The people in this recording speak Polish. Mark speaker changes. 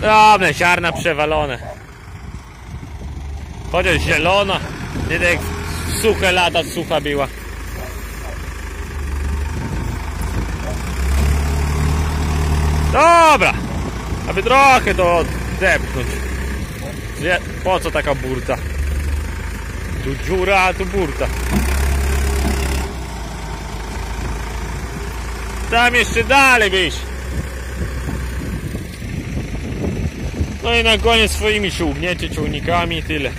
Speaker 1: Dobre, ziarna przewalone. Chociaż zielona. Nie tak suche lata sucha była. Dobra. Aby trochę to odepchnąć. Po co taka burta? Tu dziura, a tu burta. Tam jeszcze dalej byś. No i na koniec swoimi się ugniecie ciągnikami tyle.